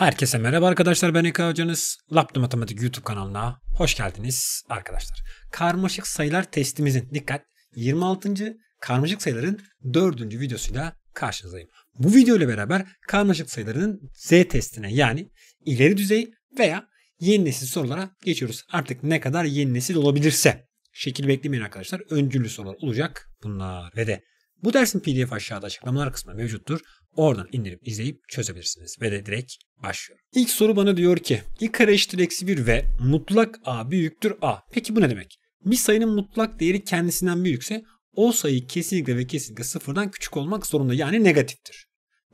Herkese merhaba arkadaşlar ben Eka Hocanız. Laptop Matematik YouTube kanalına hoş geldiniz arkadaşlar. Karmaşık sayılar testimizin dikkat 26. karmaşık sayıların 4. videosuyla karşınızdayım. Bu video ile beraber karmaşık sayıların Z testine yani ileri düzey veya yeni nesil sorulara geçiyoruz. Artık ne kadar yeni nesil olabilirse. Şekil beklemeyin arkadaşlar. Öncüllü sorular olacak bunlar ve de bu dersin pdf aşağıda açıklamalar kısmında mevcuttur. Oradan indirip izleyip çözebilirsiniz. Ve de direkt başlıyorum. İlk soru bana diyor ki i kare eşittir eksi 1 ve mutlak a büyüktür a. Peki bu ne demek? Bir sayının mutlak değeri kendisinden büyükse o sayı kesinlikle ve kesinlikle sıfırdan küçük olmak zorunda yani negatiftir.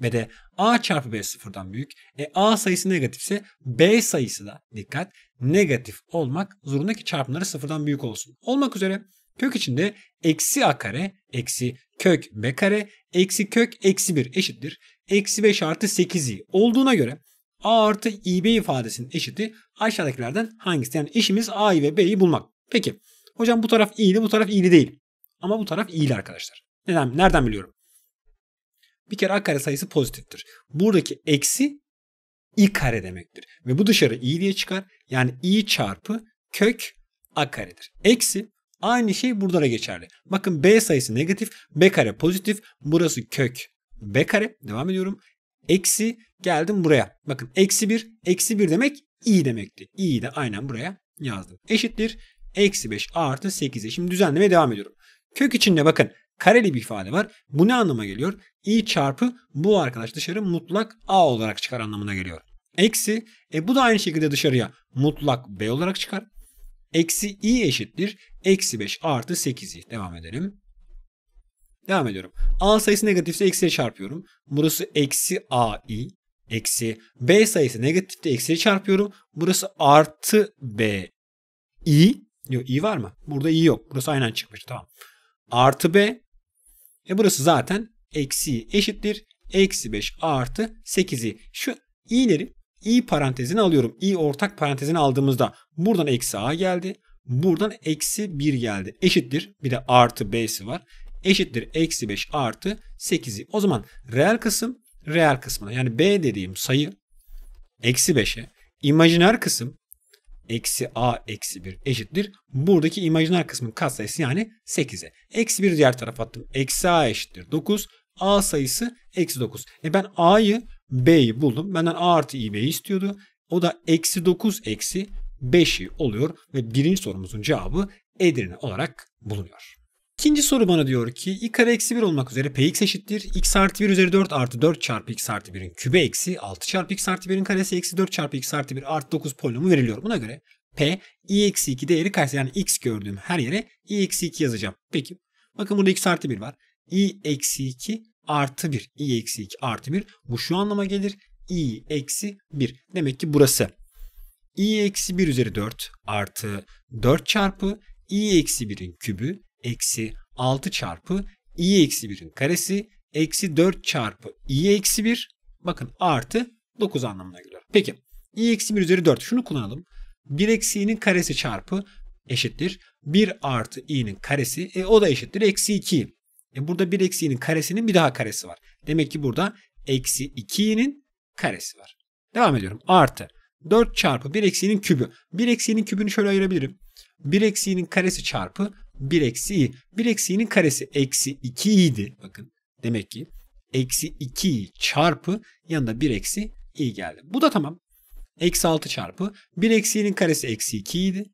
Ve de a çarpı b sıfırdan büyük. E a sayısı negatifse b sayısı da dikkat negatif olmak zorunda ki çarpımları sıfırdan büyük olsun. Olmak üzere kök içinde eksi a kare eksi kök b kare eksi kök eksi 1 eşittir. Eksi 5 artı 8i olduğuna göre a artı ib ifadesinin eşiti aşağıdakilerden hangisi? Yani işimiz a'yı ve b'yi bulmak. Peki hocam bu taraf i'li bu taraf i'li değil. Ama bu taraf i'li arkadaşlar. Neden? Nereden biliyorum? Bir kere a kare sayısı pozitiftir. Buradaki eksi i kare demektir. Ve bu dışarı i diye çıkar. Yani i çarpı kök a karedir. Eksi Aynı şey burada da geçerli. Bakın b sayısı negatif, b kare pozitif. Burası kök b kare. Devam ediyorum. Eksi geldim buraya. Bakın eksi 1, eksi 1 demek i demekti. i'yi de aynen buraya yazdım. Eşittir. Eksi 5 artı 8'e. Şimdi düzenlemeye devam ediyorum. Kök içinde bakın kareli bir ifade var. Bu ne anlama geliyor? i çarpı bu arkadaş dışarı mutlak a olarak çıkar anlamına geliyor. Eksi e bu da aynı şekilde dışarıya mutlak b olarak çıkar. Eksi i eşittir. Eksi 5 artı 8i. Devam edelim. Devam ediyorum. A sayısı negatifse eksiye çarpıyorum. Burası eksi ai. Eksi b sayısı negatifte eksiye çarpıyorum. Burası artı b i. Yok i var mı? Burada i yok. Burası aynen çıkmış. Tamam. Artı b. E burası zaten eksi eşittir. Eksi 5 artı 8i. Şu i'leri i parantezini alıyorum. i ortak parantezini aldığımızda buradan eksi a geldi. Buradan eksi 1 geldi. Eşittir. Bir de artı b'si var. Eşittir. Eksi 5 artı 8'i. O zaman reel kısım reel kısmına yani b dediğim sayı eksi 5'e imajiner kısım eksi a eksi 1 eşittir. Buradaki imajiner kısmın katsayısı yani 8'e. Eksi 1 diğer tarafa attım. Eksi a eşittir 9. a sayısı eksi 9. E ben a'yı b'yi buldum. Benden a artı i b'yi istiyordu. O da eksi 9 eksi 5'i oluyor ve birinci sorumuzun cevabı Edirne olarak bulunuyor. İkinci soru bana diyor ki i kare eksi 1 olmak üzere px eşittir. x artı 1 üzeri 4 artı 4 çarpı x artı 1'in kübe eksi 6 çarpı x artı 1'in karesi eksi 4 çarpı x artı 1 artı 9 polinomu veriliyor. Buna göre p i eksi 2 değeri kaç? Yani x gördüğüm her yere i eksi 2 yazacağım. Peki bakın burada x artı 1 var. i eksi 2 artı 1. i eksi 2 artı 1. Bu şu anlama gelir. i eksi 1. Demek ki burası i eksi 1 üzeri 4 artı 4 çarpı i eksi 1'in kübü eksi 6 çarpı i eksi 1'in karesi eksi 4 çarpı i eksi 1 bakın artı 9 anlamına geliyor. Peki i eksi 1 üzeri 4 şunu kullanalım. 1 eksi i'nin karesi çarpı eşittir. 1 artı i'nin karesi e, o da eşittir eksi 2. E, burada 1 eksi i'nin karesinin bir daha karesi var. Demek ki burada eksi 2 i'nin karesi var. Devam ediyorum. Artı 4 çarpı 1 eksiğinin kübü. 1 eksiğinin kübünü şöyle ayırabilirim. 1 eksiğinin karesi çarpı 1 eksi i. 1 eksiğinin karesi eksi 2 idi. Bakın demek ki eksi 2 i çarpı yanında 1 eksi i geldi. Bu da tamam. Eksi 6 çarpı 1 eksiğinin karesi eksi 2 idi.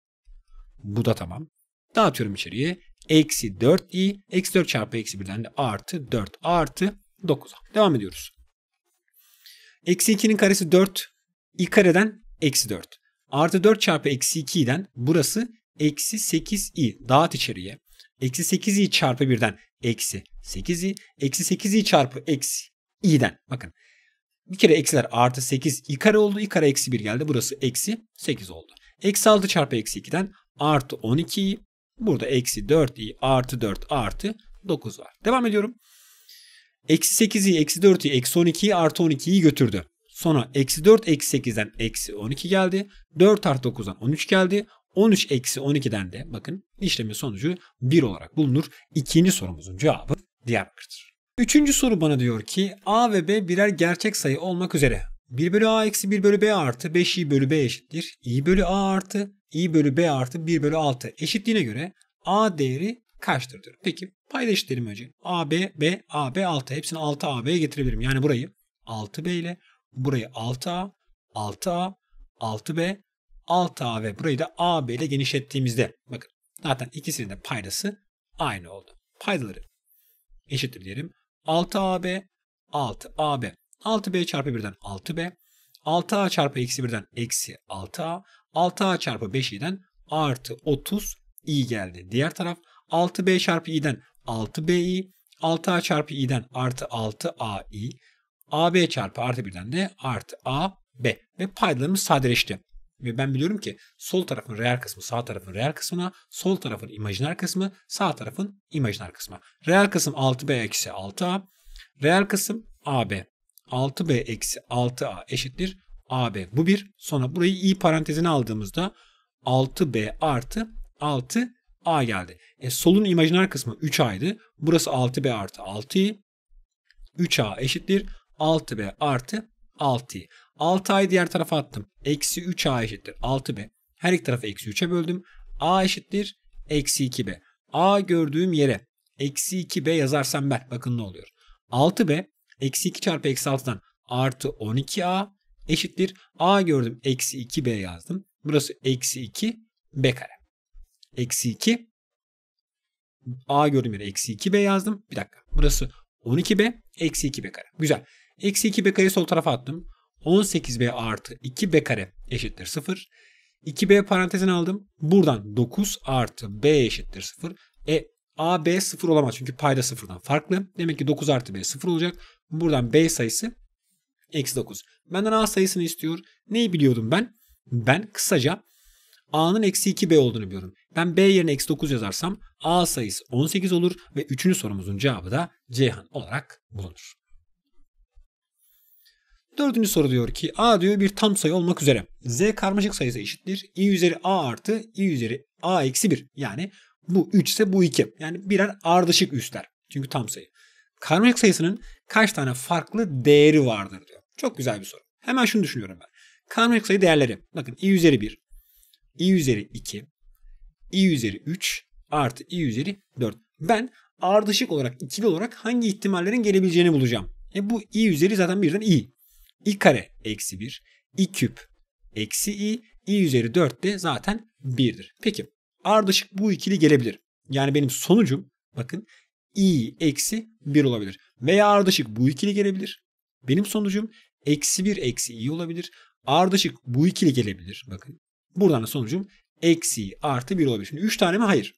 Bu da tamam. Dağıtıyorum içeriye. Eksi 4 i. Eksi 4 çarpı eksi 1'den de artı 4 artı 9. Devam ediyoruz. Eksi 2'nin karesi 4 i kareden eksi 4. Artı 4 çarpı eksi 2'den burası eksi 8i. Dağıt içeriye. Eksi 8i çarpı 1'den eksi 8i. Eksi 8i çarpı eksi i'den. Bakın bir kere eksiler artı 8 i kare oldu. i kare eksi 1 geldi. Burası eksi 8 oldu. Eksi 6 çarpı eksi 2'den artı 12i. Burada eksi 4i artı 4 artı 9 var. Devam ediyorum. Eksi 8i, eksi 4i, eksi 12i artı 12'yi götürdü. Sonra eksi 4 eksi 8'den eksi 12 geldi. 4 artı 9'dan 13 geldi. 13 eksi 12'den de bakın işlemin sonucu 1 olarak bulunur. İkinci sorumuzun cevabı Diyarbakır'dır. Üçüncü soru bana diyor ki A ve B birer gerçek sayı olmak üzere 1 bölü a eksi 1 bölü b artı 5i bölü b eşittir. i bölü a artı i bölü b artı 1 bölü 6 eşitliğine göre a değeri kaçtır diyor. Peki payda eşitleyelim önce. a, b, b, a, b, 6. Hepsini 6 a, b'ye getirebilirim. Yani burayı 6b ile burayı 6a, 6a, 6b, 6a ve burayı da ab ile genişlettiğimizde bakın zaten ikisinin de paydası aynı oldu. Paydaları eşittir diyelim. 6ab, 6ab. 6b çarpı 1'den 6b. 6a çarpı eksi 1'den eksi 6a. 6a çarpı 5i'den artı 30 i geldi. Diğer taraf 6b çarpı i'den 6bi. 6a çarpı i'den artı 6ai. ab çarpı artı 1'den de artı ab. Ve paydalarımız sadeleşti. Ve ben biliyorum ki sol tarafın reel kısmı sağ tarafın reel kısmına, sol tarafın imajiner kısmı sağ tarafın imajiner kısmına. Reel kısım 6b eksi 6a. Reel kısım ab. 6b eksi 6a eşittir ab. Bu bir. Sonra burayı i parantezine aldığımızda 6b artı 6a geldi. E, solun imajiner kısmı 3a'ydı. Burası 6b artı 6i. 3a eşittir 6b artı 6i. 6a'yı diğer tarafa attım. Eksi 3a eşittir 6b. Her iki tarafı eksi 3'e böldüm. a eşittir eksi 2b. a gördüğüm yere eksi 2b yazarsam ben bakın ne oluyor. 6b eksi 2 çarpı eksi 6'dan artı 12a eşittir. a gördüm eksi 2b yazdım. Burası eksi 2 b kare. Eksi 2 a gördüğüm yere eksi 2b yazdım. Bir dakika. Burası 12b eksi 2b kare. Güzel. Eksi 2b kare sol tarafa attım. 18b artı 2b kare eşittir 0. 2b parantezine aldım. Buradan 9 artı b eşittir 0. E a b 0 olamaz çünkü payda sıfırdan farklı. Demek ki 9 artı b 0 olacak. Buradan b sayısı eksi 9. Benden a sayısını istiyor. Neyi biliyordum ben? Ben kısaca a'nın eksi 2b olduğunu biliyorum. Ben b yerine eksi 9 yazarsam a sayısı 18 olur ve 3. sorumuzun cevabı da Ceyhan olarak bulunur. Dördüncü soru diyor ki a diyor bir tam sayı olmak üzere. z karmaşık sayısı eşittir. i üzeri a artı i üzeri a eksi 1. Yani bu 3 ise bu 2. Yani birer ardışık üstler. Çünkü tam sayı. Karmaşık sayısının kaç tane farklı değeri vardır. Çok güzel bir soru. Hemen şunu düşünüyorum ben. Karmaşık sayı değerleri. Bakın i üzeri 1, i üzeri 2, i üzeri 3 artı i üzeri 4. Ben ardışık olarak, ikili olarak hangi ihtimallerin gelebileceğini bulacağım. E bu i üzeri zaten birden i i kare eksi 1, i küp eksi i, i üzeri 4 de zaten 1'dir. Peki ardışık bu ikili gelebilir. Yani benim sonucum bakın i eksi 1 olabilir. Veya ardışık bu ikili gelebilir. Benim sonucum eksi 1 eksi i olabilir. Ardışık bu ikili gelebilir. Bakın buradan da sonucum eksi artı 1 olabilir. Şimdi 3 tane mi? Hayır.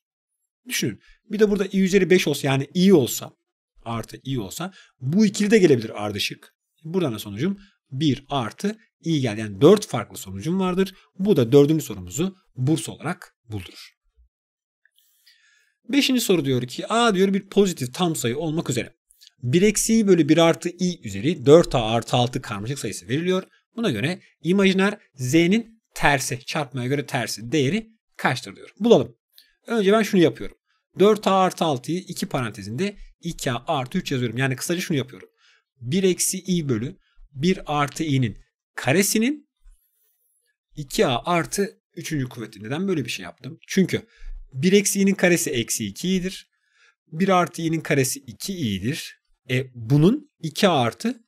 Düşünün. Bir de burada i üzeri 5 olsa yani i olsa artı i olsa bu ikili de gelebilir ardışık. Buradan da sonucum 1 artı i geldi. Yani 4 farklı sonucum vardır. Bu da dördüncü sorumuzu burs olarak buldurur. Beşinci soru diyor ki a diyor bir pozitif tam sayı olmak üzere. 1 eksi i bölü 1 artı i üzeri 4a artı 6 karmaşık sayısı veriliyor. Buna göre imajiner z'nin tersi çarpmaya göre tersi değeri kaçtır diyor. Bulalım. Önce ben şunu yapıyorum. 4a artı 6'yı 2 parantezinde 2a artı 3 yazıyorum. Yani kısaca şunu yapıyorum. 1 eksi i bölü 1 artı i'nin karesinin 2a artı 3. kuvveti. Neden böyle bir şey yaptım? Çünkü 1 eksi i'nin karesi eksi 2 i'dir. 1 artı i'nin karesi 2 i'dir. E bunun 2a artı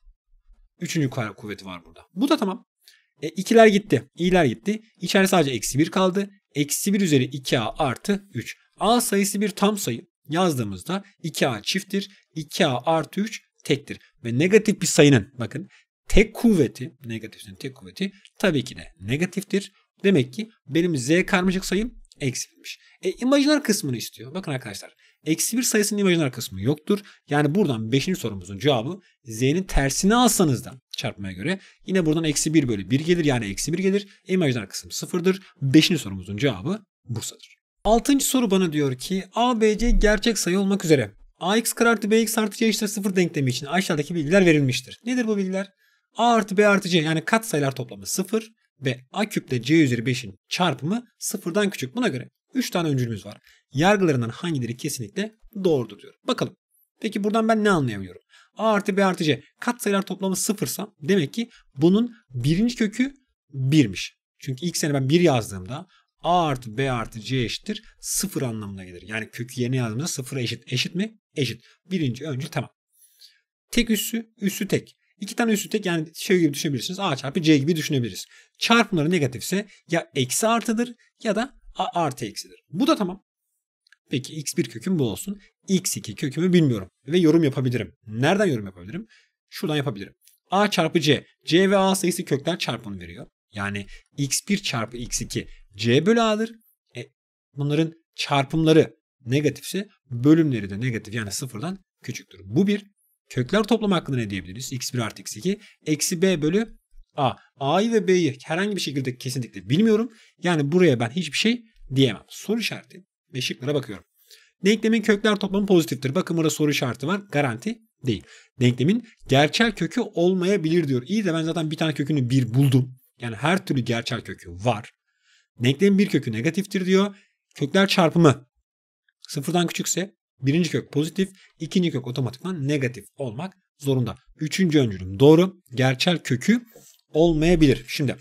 3. kuvveti var burada. Bu da tamam. E, ikiler gitti. i'ler gitti. İçeride sadece eksi 1 kaldı. Eksi 1 üzeri 2a artı 3. a sayısı bir tam sayı. Yazdığımızda 2a çifttir. 2a artı 3 tektir. Ve negatif bir sayının bakın tek kuvveti, negatifin tek kuvveti tabii ki de negatiftir. Demek ki benim z karmaşık sayım eksi birmiş. E imajiner kısmını istiyor. Bakın arkadaşlar. Eksi bir sayısının imajiner kısmı yoktur. Yani buradan 5. sorumuzun cevabı z'nin tersini alsanız da çarpmaya göre yine buradan eksi 1 bölü 1 gelir. Yani eksi 1 gelir. İmajiner kısım sıfırdır. 5. sorumuzun cevabı Bursa'dır. 6. soru bana diyor ki a, b, c gerçek sayı olmak üzere. ax kare artı bx artı c eşittir 0 denklemi için aşağıdaki bilgiler verilmiştir. Nedir bu bilgiler? A artı B artı C yani kat sayılar toplamı 0 ve A küple C üzeri 5'in çarpımı sıfırdan küçük. Buna göre 3 tane öncülümüz var. Yargılarından hangileri kesinlikle doğrudur diyor. Bakalım. Peki buradan ben ne anlayabiliyorum? A artı B artı C katsayılar toplamı sıfırsa demek ki bunun birinci kökü 1'miş. Çünkü ilk sene ben 1 yazdığımda A artı B artı C eşittir 0 anlamına gelir. Yani kökü yerine yazdığımda 0'a eşit. Eşit mi? Eşit. Birinci öncül tamam. Tek üssü, üssü tek. İki tane üssü tek yani şey gibi düşünebilirsiniz. A çarpı C gibi düşünebiliriz. Çarpımları negatifse ya eksi artıdır ya da A artı eksidir. Bu da tamam. Peki x1 köküm bu olsun. x2 kökümü bilmiyorum ve yorum yapabilirim. Nereden yorum yapabilirim? Şuradan yapabilirim. A çarpı C. C ve A sayısı kökler çarpımını veriyor. Yani x1 çarpı x2 C bölü A'dır. E, bunların çarpımları negatifse bölümleri de negatif yani sıfırdan küçüktür. Bu bir. Kökler toplamı hakkında ne diyebiliriz? x1 artı x2 eksi b bölü a. A'yı ve b'yi herhangi bir şekilde kesinlikle bilmiyorum. Yani buraya ben hiçbir şey diyemem. Soru işareti ve şıklara bakıyorum. Denklemin kökler toplamı pozitiftir. Bakın burada soru işareti var. Garanti değil. Denklemin gerçel kökü olmayabilir diyor. İyi de ben zaten bir tane kökünü bir buldum. Yani her türlü gerçel kökü var. Denklemin bir kökü negatiftir diyor. Kökler çarpımı sıfırdan küçükse birinci kök pozitif, ikinci kök otomatikman negatif olmak zorunda. Üçüncü öncülüm doğru. Gerçel kökü olmayabilir. Şimdi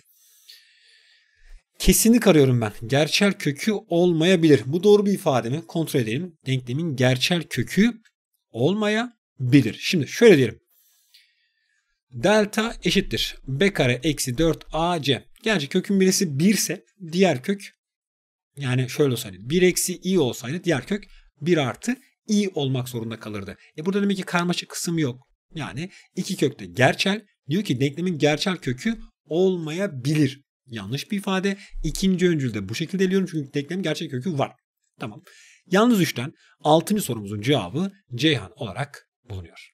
kesinlik arıyorum ben. Gerçel kökü olmayabilir. Bu doğru bir ifade mi? Kontrol edelim. Denklemin gerçel kökü olmayabilir. Şimdi şöyle diyelim. Delta eşittir. B kare eksi 4 AC. Gerçi kökün birisi 1 ise diğer kök yani şöyle olsaydı 1 eksi i olsaydı diğer kök 1 artı i olmak zorunda kalırdı. E burada demek ki karmaşık kısım yok. Yani iki kökte gerçel. Diyor ki denklemin gerçel kökü olmayabilir. Yanlış bir ifade. İkinci öncülde bu şekilde eliyorum çünkü denklemin gerçek kökü var. Tamam. Yalnız üçten 6. sorumuzun cevabı Ceyhan olarak bulunuyor.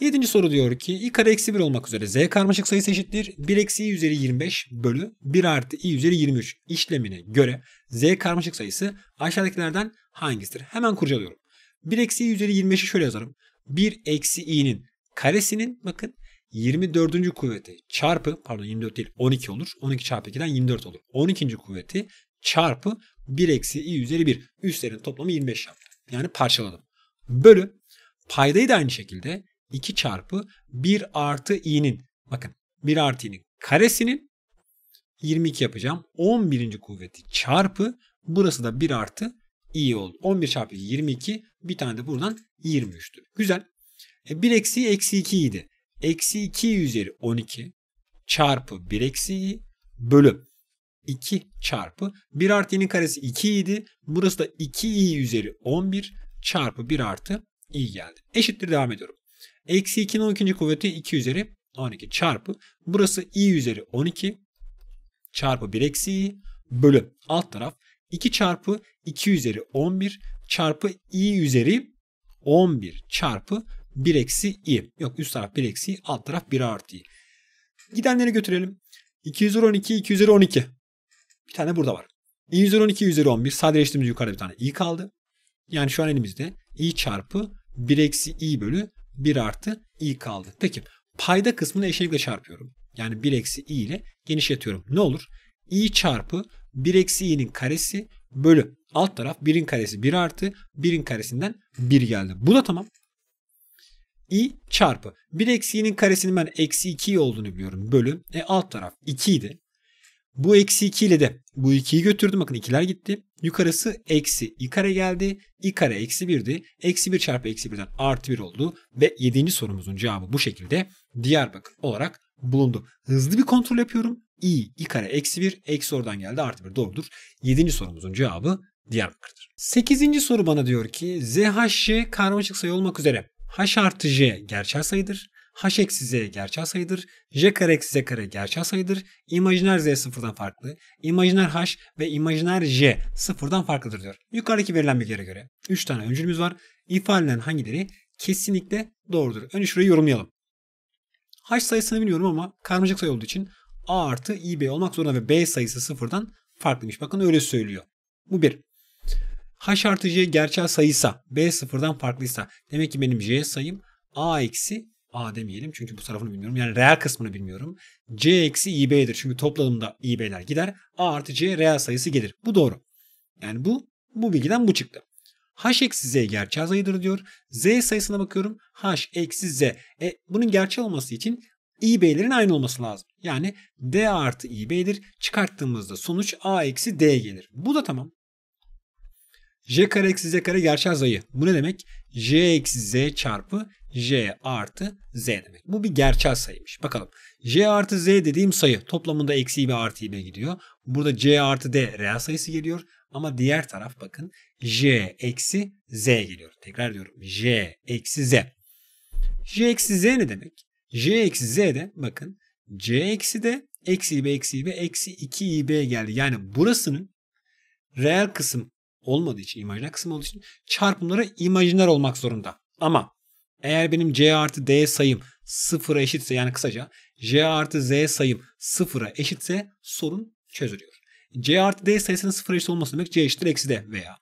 Yedinci soru diyor ki i kare eksi 1 olmak üzere z karmaşık sayısı eşittir. 1 eksi i üzeri 25 bölü 1 artı i üzeri 23 işlemine göre z karmaşık sayısı aşağıdakilerden hangisidir? Hemen kurcalıyorum. 1 eksi i üzeri 25'i şöyle yazarım. 1 eksi i'nin karesinin bakın 24. kuvveti çarpı pardon 24 değil 12 olur. 12 çarpı 2'den 24 olur. 12. kuvveti çarpı 1 eksi i üzeri 1. Üstlerin toplamı 25 yaptı. Yani parçaladım. Bölü paydayı da aynı şekilde 2 çarpı 1 artı i'nin bakın 1 artı i'nin karesinin 22 yapacağım. 11. kuvveti çarpı burası da 1 artı i oldu. 11 çarpı 22 bir tane de buradan 23'tür. Güzel. E, 1 eksi eksi 2 idi. Eksi 2 üzeri 12 çarpı 1 eksi i bölü 2 çarpı 1 artı i'nin karesi 2 idi. Burası da 2i üzeri 11 çarpı 1 artı i geldi. Eşittir devam ediyorum. Eksi 2'nin 12. kuvveti 2 üzeri 12 çarpı. Burası i üzeri 12 çarpı 1 eksi i bölü alt taraf 2 çarpı 2 üzeri 11 çarpı i üzeri 11 çarpı 1 eksi i. Yok üst taraf 1 eksi i alt taraf 1 artı i. Gidenleri götürelim. 2 üzeri 12 2 üzeri 12. Bir tane burada var. i üzeri 12 üzeri 11 sadeleştiğimiz yukarıda bir tane i kaldı. Yani şu an elimizde i çarpı 1 eksi i bölü 1 artı i kaldı. Peki payda kısmını eşitlikle çarpıyorum. Yani 1 eksi i ile genişletiyorum. Ne olur? i çarpı 1 eksi i'nin karesi bölü alt taraf 1'in karesi 1 artı 1'in karesinden 1 geldi. Bu da tamam. İ çarpı 1 eksi i'nin karesinin ben eksi 2 olduğunu biliyorum. Bölü e, alt taraf 2 idi. Bu eksi 2 ile de bu 2'yi götürdüm. Bakın 2'ler gitti. Yukarısı eksi i kare geldi. i kare eksi 1'di. Eksi 1 çarpı eksi 1'den artı 1 oldu. Ve 7. sorumuzun cevabı bu şekilde Diyarbakır olarak bulundu. Hızlı bir kontrol yapıyorum. i, i kare eksi 1, eksi oradan geldi artı 1 doğrudur. 7. sorumuzun cevabı Diyarbakır'dır. 8. soru bana diyor ki ZHJ karmaşık sayı olmak üzere h artı j gerçel sayıdır h eksi z gerçel sayıdır. j kare eksi z kare gerçel sayıdır. İmajiner z sıfırdan farklı. İmajiner h ve imajiner j sıfırdan farklıdır diyor. Yukarıdaki verilen bilgilere göre 3 tane öncülümüz var. İfadelerin hangileri kesinlikle doğrudur. Önce şurayı yorumlayalım. H sayısını biliyorum ama karmaşık sayı olduğu için A artı İB olmak zorunda ve B sayısı sıfırdan farklıymış. Bakın öyle söylüyor. Bu bir. H artı J gerçel sayıysa B sıfırdan farklıysa demek ki benim J sayım A eksi A demeyelim çünkü bu tarafını bilmiyorum. Yani reel kısmını bilmiyorum. C eksi İB'dir. Çünkü topladığımda İB'ler gider. A artı C reel sayısı gelir. Bu doğru. Yani bu bu bilgiden bu çıktı. h eksi z gerçel sayıdır diyor. z sayısına bakıyorum. h eksi z. E, bunun gerçel olması için İB'lerin aynı olması lazım. Yani D artı İB'dir. Çıkarttığımızda sonuç A eksi D gelir. Bu da tamam. J kare eksi Z kare gerçel sayı. Bu ne demek? J eksi Z çarpı J artı Z demek. Bu bir gerçel sayıymış. Bakalım. J artı Z dediğim sayı toplamında eksi İB artı İB gidiyor. Burada C artı D reel sayısı geliyor. Ama diğer taraf bakın J eksi Z geliyor. Tekrar diyorum. J eksi Z. J eksi Z ne demek? J eksi Z de bakın C eksi de eksi İB eksi İB eksi 2 İB geldi. Yani burasının reel kısım olmadığı için, imajiner kısım olduğu için çarpımları imajiner olmak zorunda. Ama eğer benim C artı D sayım sıfıra eşitse yani kısaca C artı Z sayım sıfıra eşitse sorun çözülüyor. C artı D sayısının sıfıra eşit olması demek C eşittir eksi D veya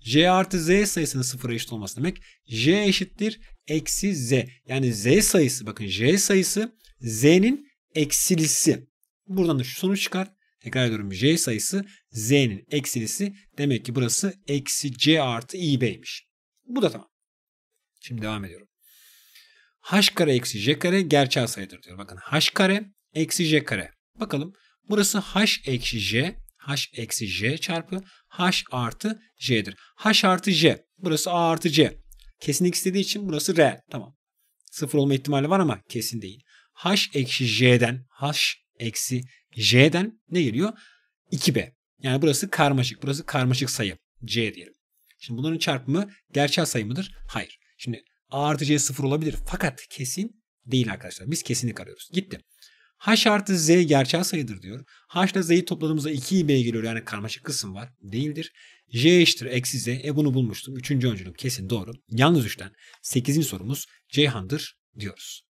J artı Z sayısının sıfıra eşit olması demek J eşittir eksi Z. Yani Z sayısı bakın J sayısı Z'nin eksilisi. Buradan da şu sonuç çıkar. Tekrar ediyorum J sayısı Z'nin eksilisi. Demek ki burası eksi C artı İB'ymiş. Bu da tamam. Şimdi devam ediyorum. H kare eksi J kare gerçel sayıdır diyor. Bakın H kare eksi J kare. Bakalım burası H eksi J H eksi J çarpı H artı J'dir. H artı J. Burası A artı C. Kesinlik istediği için burası R. Tamam. Sıfır olma ihtimali var ama kesin değil. H eksi J'den H eksi J'den ne geliyor? 2B. Yani burası karmaşık. Burası karmaşık sayı. C diyelim. Şimdi bunların çarpımı gerçel sayı mıdır? Hayır. Şimdi A artı C sıfır olabilir. Fakat kesin değil arkadaşlar. Biz kesinlik arıyoruz. Gitti. H artı Z gerçel sayıdır diyor. H ile Z'yi topladığımızda 2 b geliyor. Yani karmaşık kısım var. Değildir. J eşittir eksi Z. E bunu bulmuştum. Üçüncü öncülüm kesin doğru. Yalnız üçten. Sekizinci sorumuz Ceyhan'dır diyoruz.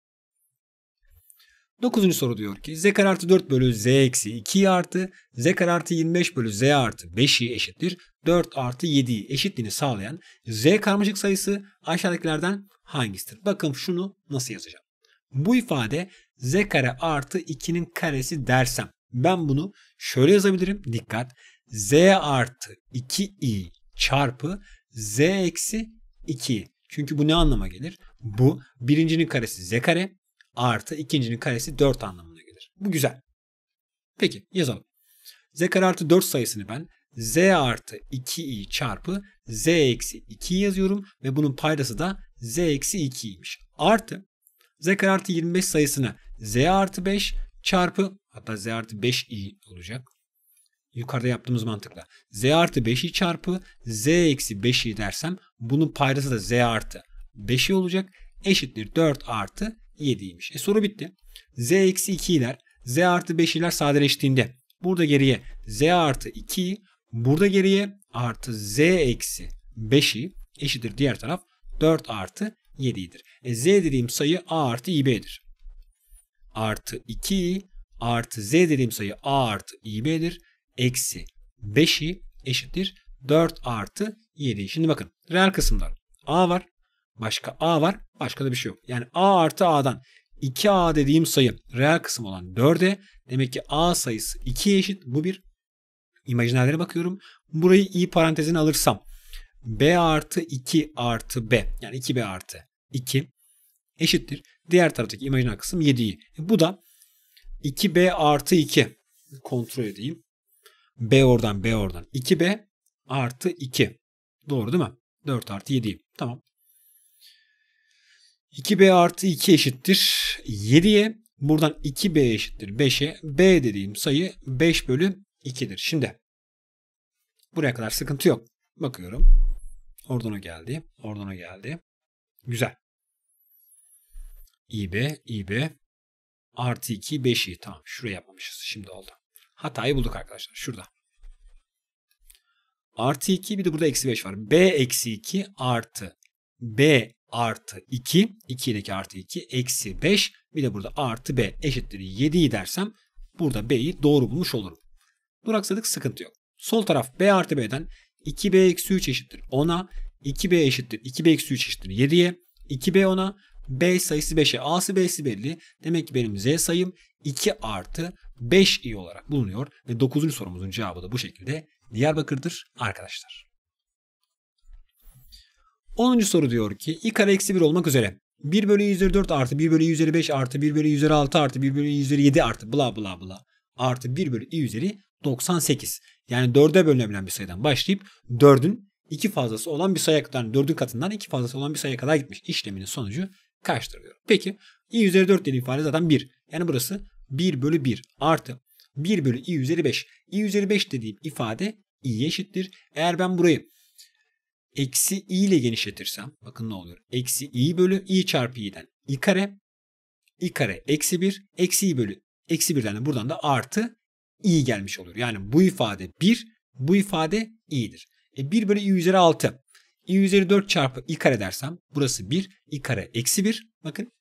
Dokuzuncu soru diyor ki z kare artı 4 bölü z eksi 2 artı z kare artı 25 bölü z artı 5'i eşittir. 4 artı 7'yi eşitliğini sağlayan z karmaşık sayısı aşağıdakilerden hangisidir? Bakın şunu nasıl yazacağım. Bu ifade z kare artı 2'nin karesi dersem ben bunu şöyle yazabilirim. Dikkat. z artı 2i çarpı z eksi 2. Çünkü bu ne anlama gelir? Bu birincinin karesi z kare artı ikincinin karesi 4 anlamına gelir. Bu güzel. Peki yazalım. z kare artı 4 sayısını ben z artı 2i çarpı z eksi 2 yazıyorum ve bunun paydası da z eksi 2'ymiş. Artı z kare artı 25 sayısını z artı 5 çarpı hatta z artı 5i olacak. Yukarıda yaptığımız mantıkla. z artı 5i çarpı z eksi 5i dersem bunun paydası da z artı 5i olacak. Eşittir 4 artı 7'ymiş. E soru bitti. z eksi 2'ler z artı 5'ler sadeleştiğinde burada geriye z artı 2'yi burada geriye artı z eksi 5'i eşittir diğer taraf 4 artı 7'dir. E, z dediğim sayı a artı ib'dir. Artı 2 artı z dediğim sayı a artı ib'dir. Eksi 5'i eşittir 4 artı 7. Şimdi bakın reel kısımlar a var. Başka a var. Başka da bir şey yok. Yani a artı a'dan 2a dediğim sayı reel kısım olan 4'e demek ki a sayısı 2'ye eşit. Bu bir imajinallere bakıyorum. Burayı i parantezine alırsam b artı 2 artı b yani 2b artı 2 eşittir. Diğer taraftaki imajiner kısım 7'yi. E, bu da 2b artı 2 kontrol edeyim. b oradan b oradan 2b artı 2. Doğru değil mi? 4 artı 7'yi. Tamam. 2b artı 2 eşittir 7'ye. Buradan 2b eşittir 5'e. b dediğim sayı 5 bölü 2'dir. Şimdi buraya kadar sıkıntı yok. Bakıyorum. Oradan o geldi. Oradan o geldi. Güzel. İB, İB artı 2, 5'i. Tamam şuraya yapmamışız. Şimdi oldu. Hatayı bulduk arkadaşlar. Şurada. Artı 2 bir de burada eksi 5 var. B eksi 2 artı B artı 2. 2'deki artı 2 eksi 5. Bir de burada artı B eşittir 7'yi dersem burada B'yi doğru bulmuş olurum. Duraksadık sıkıntı yok. Sol taraf B artı B'den 2B eksi 3 eşittir 10'a. 2B eşittir 2B eksi 3 eşittir 7'ye. 2B 10'a. B sayısı 5'e. A'sı B'si belli. Demek ki benim Z sayım 2 artı 5 i olarak bulunuyor. Ve 9. sorumuzun cevabı da bu şekilde Diyarbakır'dır arkadaşlar. 10. soru diyor ki i kare eksi 1 olmak üzere 1 bölü 1 üzeri 4 artı 1 bölü 1 üzeri 5 artı 1 bölü 1 üzeri 6 artı 1 bölü 1 üzeri 7 artı bla bla bla artı 1 bölü i üzeri 98. Yani 4'e bölünebilen bir sayıdan başlayıp 4'ün 2 fazlası olan bir sayıya kadar, yani 4'ün katından 2 fazlası olan bir sayıya kadar gitmiş. İşleminin sonucu kaçtır diyor. Peki i üzeri 4 dediğim ifade zaten 1. Yani burası 1 bölü 1 artı 1 bölü i üzeri 5. i üzeri 5 dediğim ifade i'ye eşittir. Eğer ben burayı eksi i ile genişletirsem bakın ne oluyor. Eksi i bölü i çarpı i'den i kare i kare eksi 1 eksi i bölü eksi 1'den de buradan da artı i gelmiş oluyor. Yani bu ifade 1 bu ifade i'dir. E 1 bölü i üzeri 6 i üzeri 4 çarpı i kare dersem burası 1 i kare eksi 1 bakın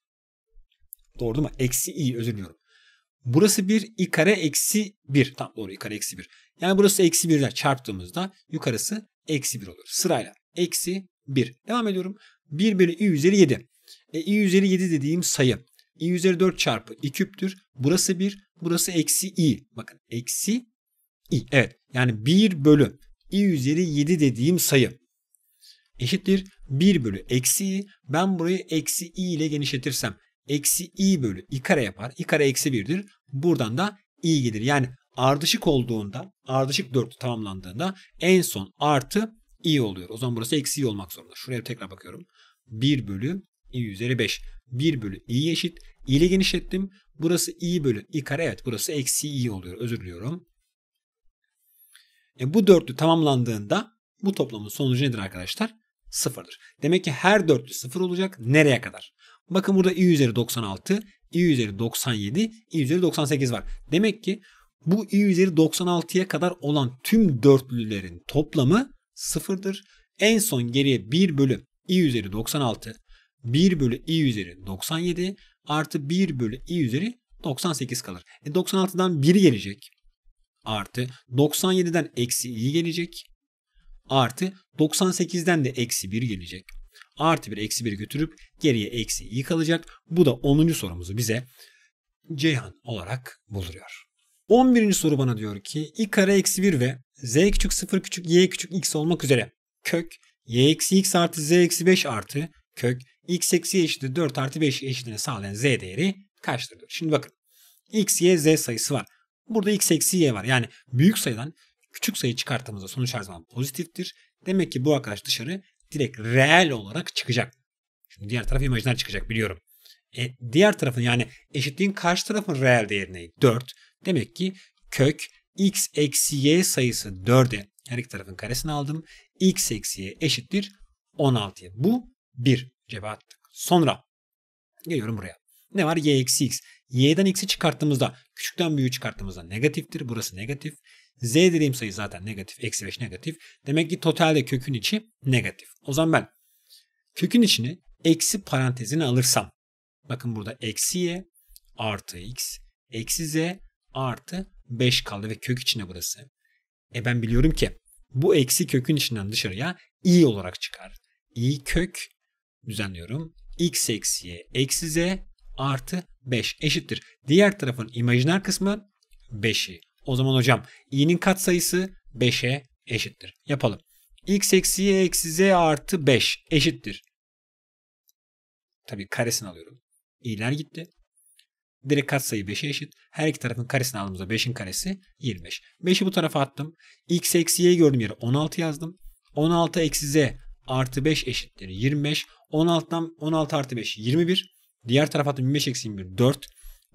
doğru değil mi? Eksi i özür diliyorum. Burası 1 i kare eksi 1 tam doğru i kare eksi 1. Yani burası eksi 1 ile çarptığımızda yukarısı eksi 1 olur. Sırayla eksi 1. Devam ediyorum. 1 bölü i üzeri 7. E, i üzeri 7 dediğim sayı. i üzeri 4 çarpı i küptür. Burası 1. Burası eksi i. Bakın eksi i. Evet. Yani 1 bölü i üzeri 7 dediğim sayı eşittir 1 bölü eksi i. Ben burayı eksi i ile genişletirsem eksi i bölü i kare yapar. i kare eksi 1'dir. Buradan da i gelir. Yani ardışık olduğunda ardışık dörtlü tamamlandığında en son artı i oluyor. O zaman burası eksi i olmak zorunda. Şuraya tekrar bakıyorum. 1 bölü i üzeri 5. 1 bölü i eşit. i ile genişlettim. Burası i bölü i kare. Evet burası eksi i oluyor. Özür diliyorum. E, bu dörtlü tamamlandığında bu toplamın sonucu nedir arkadaşlar? Sıfırdır. Demek ki her dörtlü sıfır olacak. Nereye kadar? Bakın burada i üzeri 96, i üzeri 97, i üzeri 98 var. Demek ki bu i üzeri 96'ya kadar olan tüm dörtlülerin toplamı sıfırdır. En son geriye 1 bölü i üzeri 96, 1 bölü i üzeri 97 artı 1 bölü i üzeri 98 kalır. E 96'dan 1 gelecek. Artı 97'den eksi i gelecek. Artı 98'den de eksi 1 gelecek. Artı 1 eksi 1 götürüp geriye eksi i kalacak. Bu da 10. sorumuzu bize Ceyhan olarak bulduruyor. 11. soru bana diyor ki i kare eksi 1 ve z küçük 0 küçük y küçük x olmak üzere kök y eksi x artı z eksi 5 artı kök x eksi eşittir 4 artı 5 eşitliğini sağlayan z değeri kaçtır. Şimdi bakın x, y, z sayısı var. Burada x eksi y var. Yani büyük sayıdan küçük sayı çıkarttığımızda sonuç her zaman pozitiftir. Demek ki bu arkadaş dışarı direkt reel olarak çıkacak. Şimdi diğer taraf imajiner çıkacak biliyorum. E, diğer tarafın yani eşitliğin karşı tarafın reel değeri neydi? 4. Demek ki kök x eksi y sayısı 4'e her iki tarafın karesini aldım. x eksi y eşittir 16'ya. Bu 1 cebe attık. Sonra geliyorum buraya. Ne var? y eksi x. y'den x'i çıkarttığımızda küçükten büyüğü çıkarttığımızda negatiftir. Burası negatif. z dediğim sayı zaten negatif. Eksi 5 negatif. Demek ki totalde kökün içi negatif. O zaman ben kökün içini eksi parantezine alırsam bakın burada eksi y artı x eksi z artı 5 kaldı ve kök içine burası. E ben biliyorum ki bu eksi kökün içinden dışarıya i olarak çıkar. i kök düzenliyorum. x eksi y eksi z artı 5 eşittir. Diğer tarafın imajiner kısmı 5'i. O zaman hocam i'nin katsayısı 5'e eşittir. Yapalım. x eksi y eksi z artı 5 eşittir. Tabii karesini alıyorum. i'ler gitti. Direkt katsayı 5'e eşit. Her iki tarafın karesini aldığımızda 5'in karesi 25. 5'i bu tarafa attım. x eksi y gördüğüm yere 16 yazdım. 16 eksi z artı 5 eşittir 25. 16'dan 16 artı 5 21. Diğer tarafa attım 25 eksi 21 4.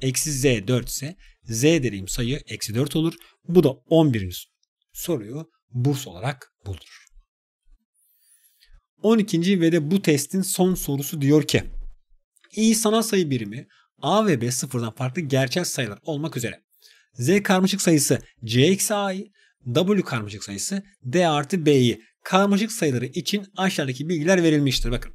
Eksi z 4 ise z dediğim sayı eksi 4 olur. Bu da 11. soruyu burs olarak buldur. 12. ve de bu testin son sorusu diyor ki i sanal sayı birimi a ve b sıfırdan farklı gerçel sayılar olmak üzere z karmaşık sayısı c eksi a'yı w karmaşık sayısı d artı b'yi karmaşık sayıları için aşağıdaki bilgiler verilmiştir. Bakın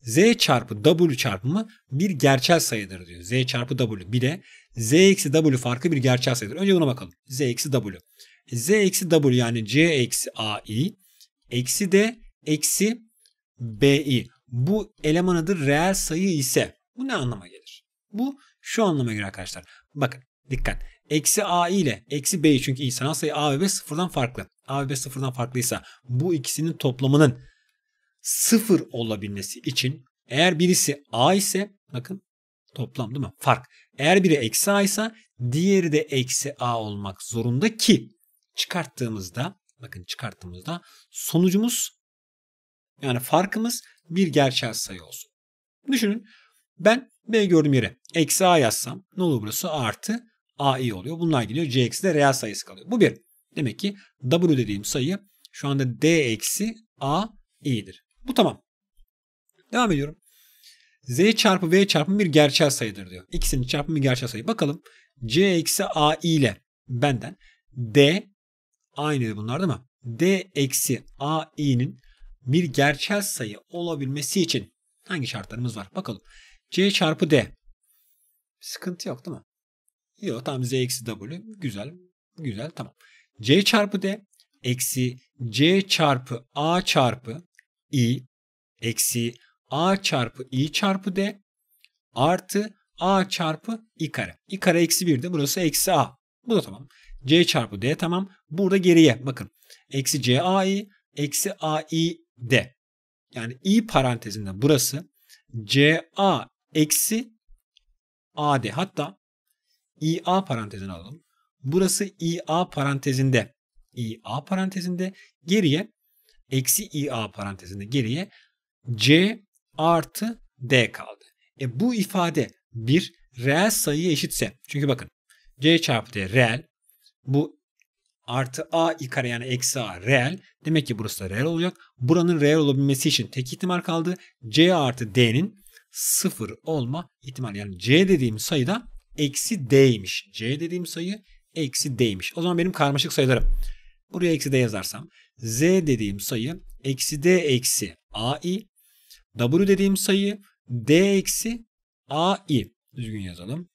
z çarpı w çarpımı bir gerçel sayıdır diyor. z çarpı w. Bir de z eksi w farkı bir gerçel sayıdır. Önce buna bakalım. z eksi w. z eksi w yani c eksi ai eksi d eksi bi. Bu elemanıdır reel sayı ise bu ne anlama gelir? Bu şu anlama gelir arkadaşlar. Bakın dikkat. Eksi a ile eksi b çünkü sanal sayı a ve b sıfırdan farklı. a ve b sıfırdan farklıysa bu ikisinin toplamının sıfır olabilmesi için eğer birisi A ise bakın toplam değil mi? Fark. Eğer biri eksi A ise diğeri de eksi A olmak zorunda ki çıkarttığımızda bakın çıkarttığımızda sonucumuz yani farkımız bir gerçel sayı olsun. Düşünün ben B gördüğüm yere eksi A yazsam ne olur burası? Artı AI oluyor. Bunlar gidiyor. C eksi de reel sayısı kalıyor. Bu bir. Demek ki W dediğim sayı şu anda D eksi A i'dir. Bu tamam. Devam ediyorum. Z çarpı V çarpımı bir gerçel sayıdır diyor. İkisinin çarpımı bir gerçel sayı. Bakalım C eksi A ile benden D aynı bunlar değil mi? D eksi A i'nin bir gerçel sayı olabilmesi için hangi şartlarımız var? Bakalım. C çarpı D. Sıkıntı yok değil mi? Yok tamam Z eksi W. Güzel. Güzel tamam. C çarpı D eksi C çarpı A çarpı I eksi A çarpı I çarpı D artı A çarpı I kare. I kare eksi 1 de burası eksi A. Bu da tamam. C çarpı D tamam. Burada geriye bakın. Eksi C A I eksi A I D. Yani I parantezinde burası C A eksi A D. Hatta I A parantezine alalım. Burası I A parantezinde. I A parantezinde geriye eksi I A parantezinde geriye C artı D kaldı. E bu ifade bir reel sayıya eşitse çünkü bakın C çarpı D reel bu artı A kare yani eksi A reel demek ki burası da reel olacak. Buranın reel olabilmesi için tek ihtimal kaldı. C artı D'nin sıfır olma ihtimali yani C dediğim sayıda eksi D'ymiş. C dediğim sayı eksi D'ymiş. O zaman benim karmaşık sayılarım. Buraya eksi D yazarsam Z dediğim sayı eksi D eksi AI W dediğim sayı D eksi AI. Düzgün yazalım.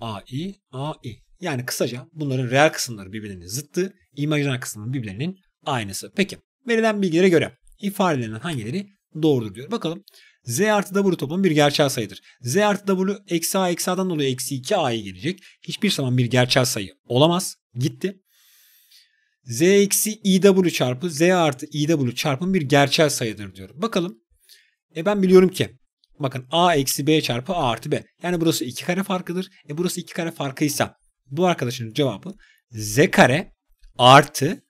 AI, AI. Yani kısaca bunların reel kısımları birbirinin zıttı, imajiner kısmının birbirlerinin aynısı. Peki verilen bilgilere göre ifadelenen hangileri doğrudur diyor. Bakalım z artı w toplamı bir gerçel sayıdır. z artı w eksi a eksi a'dan dolayı eksi 2 a'ya gelecek. Hiçbir zaman bir gerçel sayı olamaz. Gitti. z eksi iw çarpı z artı iw çarpımı bir gerçel sayıdır diyor. Bakalım. E ben biliyorum ki bakın a eksi b çarpı a artı b. Yani burası 2 kare farkıdır. E burası 2 kare farkıysa bu arkadaşın cevabı z kare artı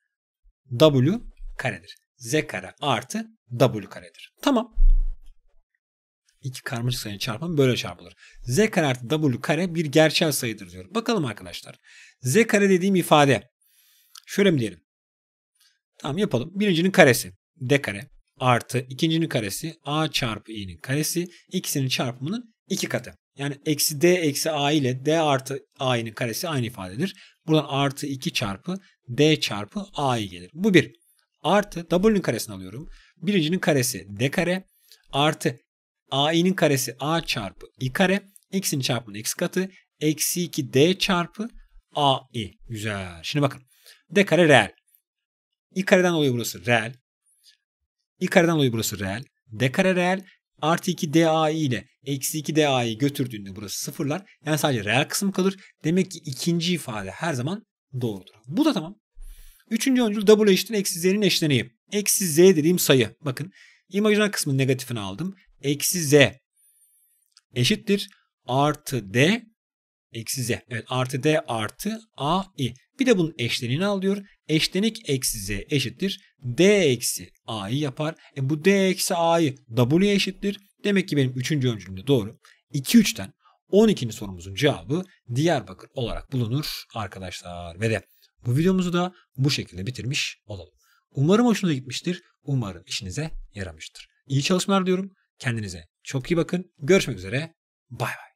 w karedir. Z kare artı w karedir. Tamam. İki karmaşık sayının çarpımı böyle çarpılır. z kare artı w kare bir gerçel sayıdır diyor. Bakalım arkadaşlar. z kare dediğim ifade. Şöyle mi diyelim? Tamam yapalım. Birincinin karesi d kare artı ikincinin karesi a çarpı i'nin karesi ikisinin çarpımının iki katı. Yani eksi d eksi a ile d artı a'nın karesi aynı ifadedir. Buradan artı 2 çarpı d çarpı a'yı gelir. Bu bir. Artı w'nin karesini alıyorum. Birincinin karesi d kare artı a'nın karesi a çarpı i kare. X'in çarpımının x katı. Eksi 2 d çarpı ai. Güzel. Şimdi bakın. d kare reel. i kareden dolayı burası reel. i kareden dolayı burası reel. d kare reel artı 2 DAI ile eksi 2 DAI'yi götürdüğünde burası sıfırlar. Yani sadece reel kısım kalır. Demek ki ikinci ifade her zaman doğrudur. Bu da tamam. Üçüncü öncül W eşittir eksi Z'nin eşleniği. Eksi Z dediğim sayı. Bakın imajiner kısmın negatifini aldım. Eksi Z eşittir artı D eksi Z. Evet artı D artı AI. Bir de bunun eşleniğini al diyor. Eşlenik eksi Z eşittir. D eksi A'yı yapar. E bu D eksi A'yı W'ye eşittir. Demek ki benim 3. öncülümde doğru. 2-3'ten 12. sorumuzun cevabı Diyarbakır olarak bulunur arkadaşlar. Ve de bu videomuzu da bu şekilde bitirmiş olalım. Umarım hoşunuza gitmiştir. Umarım işinize yaramıştır. İyi çalışmalar diyorum. Kendinize çok iyi bakın. Görüşmek üzere. Bay bay.